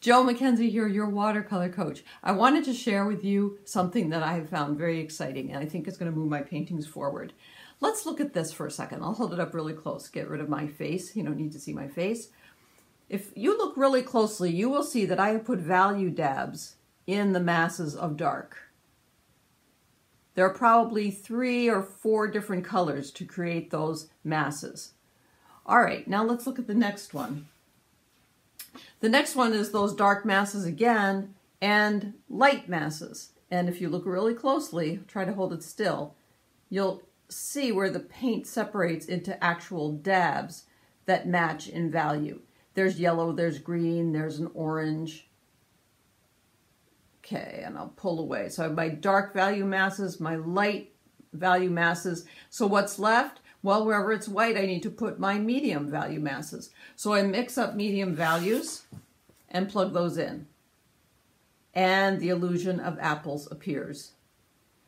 Jo MacKenzie here, your watercolor coach. I wanted to share with you something that I have found very exciting and I think is going to move my paintings forward. Let's look at this for a second. I'll hold it up really close, get rid of my face. You don't need to see my face. If you look really closely, you will see that I have put value dabs in the masses of dark. There are probably three or four different colors to create those masses. All right, now let's look at the next one. The next one is those dark masses again and light masses. And if you look really closely, try to hold it still, you'll see where the paint separates into actual dabs that match in value. There's yellow, there's green, there's an orange. Okay, and I'll pull away. So I have my dark value masses, my light value masses. So what's left? Well, wherever it's white, I need to put my medium value masses. So I mix up medium values and plug those in. And the illusion of apples appears.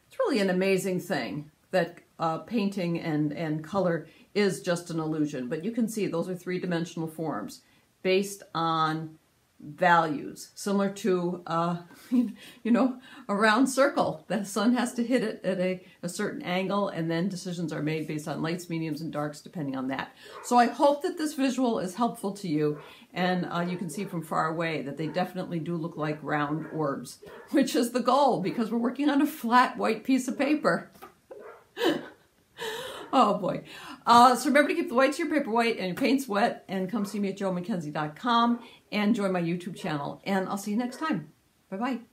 It's really an amazing thing that uh, painting and, and color is just an illusion. But you can see those are three-dimensional forms based on values, similar to, uh, you know, a round circle. The sun has to hit it at a, a certain angle, and then decisions are made based on lights, mediums, and darks, depending on that. So I hope that this visual is helpful to you, and uh, you can see from far away that they definitely do look like round orbs, which is the goal, because we're working on a flat white piece of paper. oh boy. Uh, so remember to keep the whites of your paper white and your paints wet and come see me at jomackenzie.com and join my YouTube channel. And I'll see you next time. Bye-bye.